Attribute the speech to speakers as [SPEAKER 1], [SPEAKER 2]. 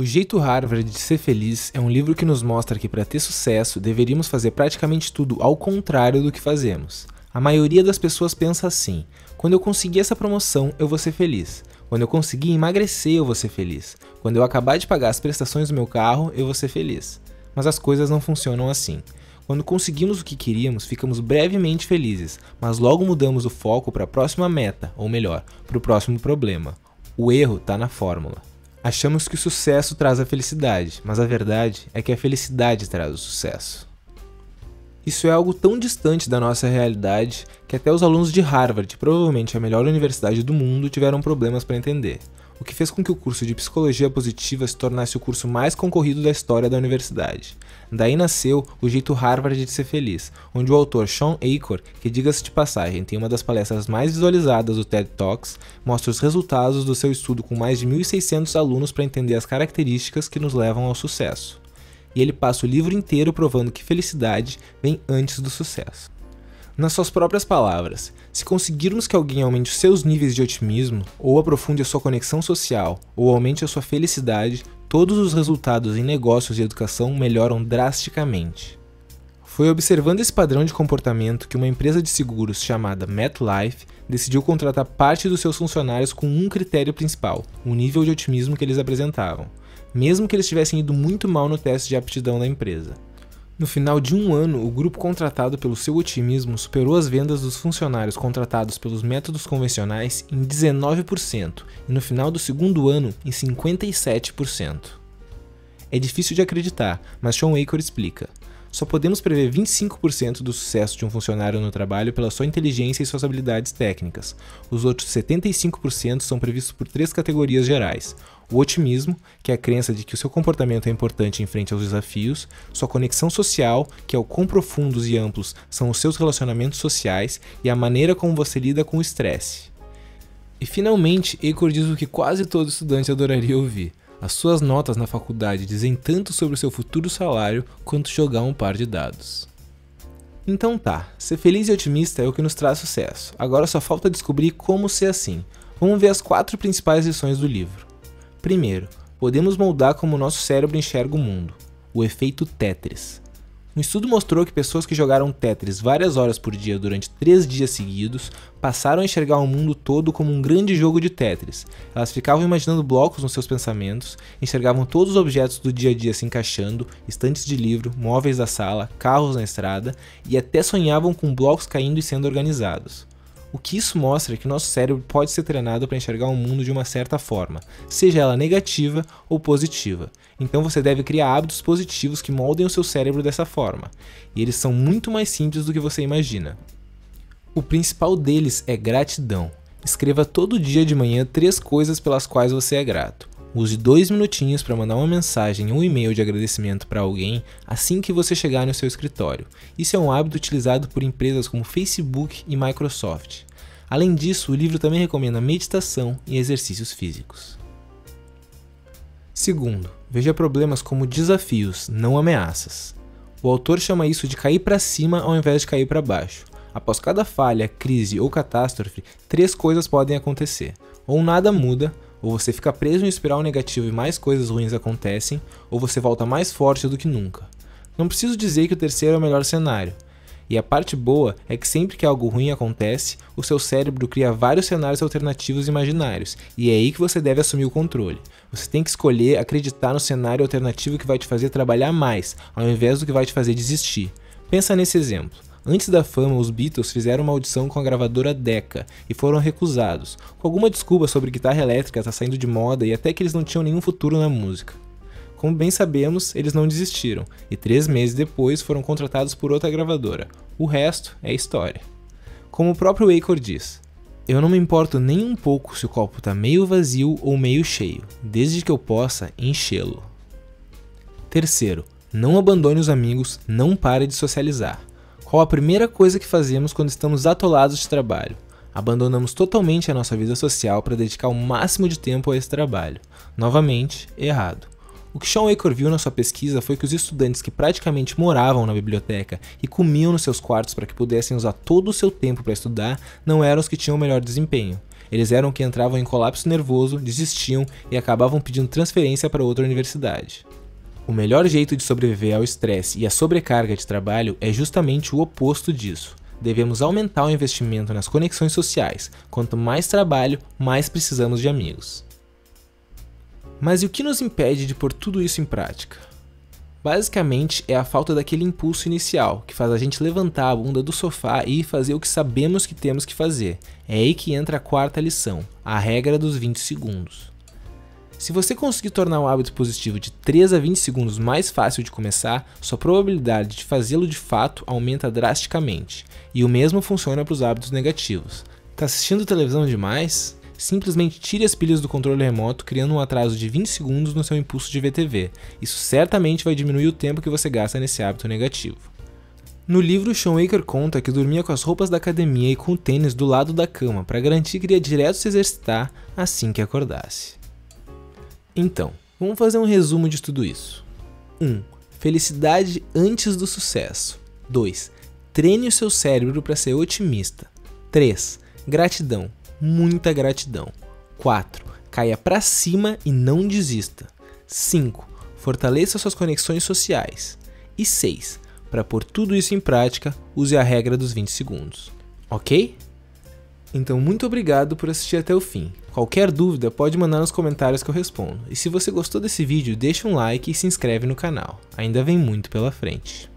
[SPEAKER 1] O Jeito Harvard de Ser Feliz é um livro que nos mostra que para ter sucesso deveríamos fazer praticamente tudo ao contrário do que fazemos. A maioria das pessoas pensa assim: quando eu conseguir essa promoção, eu vou ser feliz. Quando eu conseguir emagrecer, eu vou ser feliz. Quando eu acabar de pagar as prestações do meu carro, eu vou ser feliz. Mas as coisas não funcionam assim. Quando conseguimos o que queríamos, ficamos brevemente felizes, mas logo mudamos o foco para a próxima meta, ou melhor, para o próximo problema. O erro está na fórmula. Achamos que o sucesso traz a felicidade, mas a verdade é que a felicidade traz o sucesso. Isso é algo tão distante da nossa realidade que até os alunos de Harvard, provavelmente a melhor universidade do mundo, tiveram problemas para entender, o que fez com que o curso de Psicologia Positiva se tornasse o curso mais concorrido da história da universidade. Daí nasceu o jeito Harvard de ser feliz, onde o autor Sean Acor, que diga-se de passagem tem uma das palestras mais visualizadas do TED Talks, mostra os resultados do seu estudo com mais de 1.600 alunos para entender as características que nos levam ao sucesso. E ele passa o livro inteiro provando que felicidade vem antes do sucesso. Nas suas próprias palavras, se conseguirmos que alguém aumente os seus níveis de otimismo, ou aprofunde a sua conexão social, ou aumente a sua felicidade, todos os resultados em negócios e educação melhoram drasticamente. Foi observando esse padrão de comportamento que uma empresa de seguros chamada MetLife decidiu contratar parte dos seus funcionários com um critério principal: o nível de otimismo que eles apresentavam, mesmo que eles tivessem ido muito mal no teste de aptidão da empresa. No final de um ano, o grupo contratado pelo seu otimismo superou as vendas dos funcionários contratados pelos métodos convencionais em 19% e no final do segundo ano em 57%. É difícil de acreditar, mas Sean Acor explica. Só podemos prever 25% do sucesso de um funcionário no trabalho pela sua inteligência e suas habilidades técnicas. Os outros 75% são previstos por três categorias gerais: o otimismo, que é a crença de que o seu comportamento é importante em frente aos desafios, sua conexão social, que é o quão profundos e amplos são os seus relacionamentos sociais e a maneira como você lida com o estresse. E finalmente, Ecor diz o que quase todo estudante adoraria ouvir. As suas notas na faculdade dizem tanto sobre o seu futuro salário quanto jogar um par de dados. Então tá, ser feliz e otimista é o que nos traz sucesso. Agora só falta descobrir como ser assim. Vamos ver as quatro principais lições do livro. Primeiro, podemos moldar como nosso cérebro enxerga o mundo. O efeito Tetris. Um estudo mostrou que pessoas que jogaram Tetris várias horas por dia durante três dias seguidos passaram a enxergar o mundo todo como um grande jogo de Tetris. Elas ficavam imaginando blocos nos seus pensamentos, enxergavam todos os objetos do dia a dia se encaixando, estantes de livro, móveis da sala, carros na estrada e até sonhavam com blocos caindo e sendo organizados. O que isso mostra é que nosso cérebro pode ser treinado para enxergar o mundo de uma certa forma, seja ela negativa ou positiva. Então você deve criar hábitos positivos que moldem o seu cérebro dessa forma, e eles são muito mais simples do que você imagina. O principal deles é gratidão. Escreva todo dia de manhã três coisas pelas quais você é grato. Use dois minutinhos para mandar uma mensagem ou um e-mail de agradecimento para alguém assim que você chegar no seu escritório. Isso é um hábito utilizado por empresas como Facebook e Microsoft. Além disso, o livro também recomenda meditação e exercícios físicos. Segundo, veja problemas como desafios, não ameaças. O autor chama isso de cair para cima ao invés de cair para baixo. Após cada falha, crise ou catástrofe, três coisas podem acontecer: ou nada muda, ou você fica preso em espiral negativo e mais coisas ruins acontecem, ou você volta mais forte do que nunca. Não preciso dizer que o terceiro é o melhor cenário. E a parte boa é que sempre que algo ruim acontece, o seu cérebro cria vários cenários alternativos imaginários, e é aí que você deve assumir o controle. Você tem que escolher acreditar no cenário alternativo que vai te fazer trabalhar mais, ao invés do que vai te fazer desistir. Pensa nesse exemplo. Antes da fama, os Beatles fizeram uma audição com a gravadora Decca e foram recusados, com alguma desculpa sobre guitarra elétrica estar tá saindo de moda e até que eles não tinham nenhum futuro na música. Como bem sabemos, eles não desistiram e três meses depois foram contratados por outra gravadora. O resto é história. Como o próprio Acor diz, eu não me importo nem um pouco se o copo está meio vazio ou meio cheio, desde que eu possa enchê-lo. Terceiro, não abandone os amigos, não pare de socializar. Qual a primeira coisa que fazemos quando estamos atolados de trabalho? Abandonamos totalmente a nossa vida social para dedicar o máximo de tempo a esse trabalho. Novamente, errado. O que Sean Acor viu na sua pesquisa foi que os estudantes que praticamente moravam na biblioteca e comiam nos seus quartos para que pudessem usar todo o seu tempo para estudar não eram os que tinham o melhor desempenho. Eles eram que entravam em colapso nervoso, desistiam e acabavam pedindo transferência para outra universidade. O melhor jeito de sobreviver ao estresse e à sobrecarga de trabalho é justamente o oposto disso. Devemos aumentar o investimento nas conexões sociais. Quanto mais trabalho, mais precisamos de amigos. Mas e o que nos impede de pôr tudo isso em prática? Basicamente é a falta daquele impulso inicial que faz a gente levantar a bunda do sofá e fazer o que sabemos que temos que fazer. É aí que entra a quarta lição, a regra dos 20 segundos. Se você conseguir tornar um hábito positivo de 3 a 20 segundos mais fácil de começar, sua probabilidade de fazê-lo de fato aumenta drasticamente. E o mesmo funciona para os hábitos negativos. Tá assistindo televisão demais? Simplesmente tire as pilhas do controle remoto, criando um atraso de 20 segundos no seu impulso de VTV. Isso certamente vai diminuir o tempo que você gasta nesse hábito negativo. No livro, Sean Waker conta que dormia com as roupas da academia e com o tênis do lado da cama para garantir que iria direto se exercitar assim que acordasse. Então, vamos fazer um resumo de tudo isso. 1. Um, felicidade antes do sucesso. 2. Treine o seu cérebro para ser otimista. 3. Gratidão, muita gratidão. 4. Caia para cima e não desista. 5. Fortaleça suas conexões sociais. E 6. Para pôr tudo isso em prática, use a regra dos 20 segundos. Ok? Então, muito obrigado por assistir até o fim. Qualquer dúvida pode mandar nos comentários que eu respondo. E se você gostou desse vídeo, deixa um like e se inscreve no canal. Ainda vem muito pela frente.